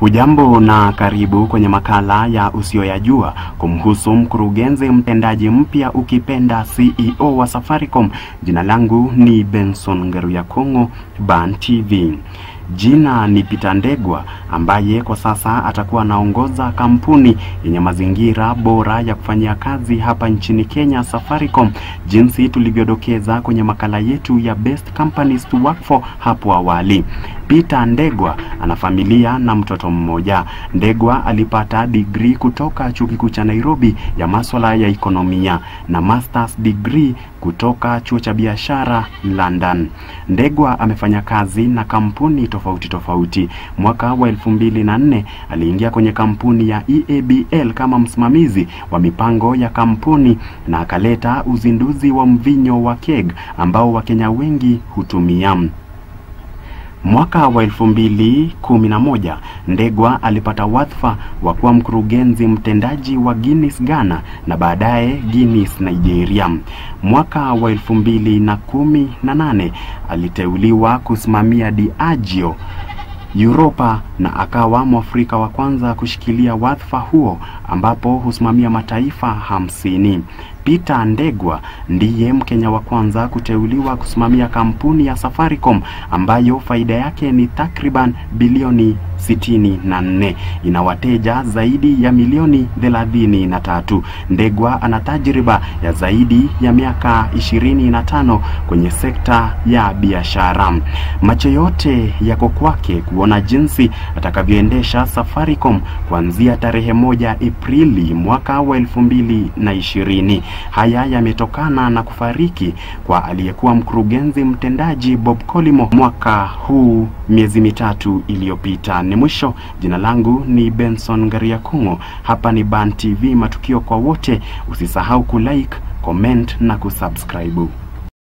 Hujambo na karibu kwenye makala ya usiyoyajua kumhusu mkurugenzi mtendaji mpya ukipenda CEO wa Safaricom. Jina langu ni Benson Ngaruya Kongo, Ban TV. Jina ni Peter Ndegwa ambaye kwa sasa atakuwa anaongoza kampuni yenye mazingira bora ya kufanyia kazi hapa nchini Kenya, Safaricom, jinsi tulivyodokeza kwenye makala yetu ya Best Companies to Work For hapo awali. Peter Ndegwa ana familia na mtoto mmoja. Ndegwa alipata degree kutoka chuo kikuu cha Nairobi ya maswala ya ekonomia na masters degree kutoka chuo cha biashara London. Ndegwa amefanya kazi na kampuni tofauti tofauti. Mwaka wa elfu mbili na nne aliingia kwenye kampuni ya EABL kama msimamizi wa mipango ya kampuni na akaleta uzinduzi wa mvinyo wa keg ambao Wakenya wengi hutumia. Mwaka wa elfu mbili kumi na moja Ndegwa alipata wadhifa wa kuwa mkurugenzi mtendaji wa Guinness Ghana na baadaye Guinness Nigeria. Mwaka wa elfu mbili na aliteuliwa kusimamia Diageo Europa na akawa Mwafrika wa kwanza kushikilia wadhifa huo ambapo husimamia mataifa hamsini. Peter Ndegwa ndiye Mkenya wa kwanza kuteuliwa kusimamia kampuni ya Safaricom ambayo faida yake ni takriban bilioni sitini na nne ina wateja zaidi ya milioni thelathini na tatu. Ndegwa ana tajriba ya zaidi ya miaka ishirini na tano kwenye sekta ya biashara. Macho yote yako kwake kuona jinsi atakavyoendesha Safaricom kuanzia tarehe moja Aprili mwaka wa elfu mbili na ishirini. Haya yametokana na kufariki kwa aliyekuwa mkurugenzi mtendaji Bob Colimo mwaka huu miezi mitatu iliyopita. Ni mwisho. Jina langu ni Benson Ngaria Kungo. Hapa ni Ban TV, matukio kwa wote. Usisahau kulike, comment na kusubscribe.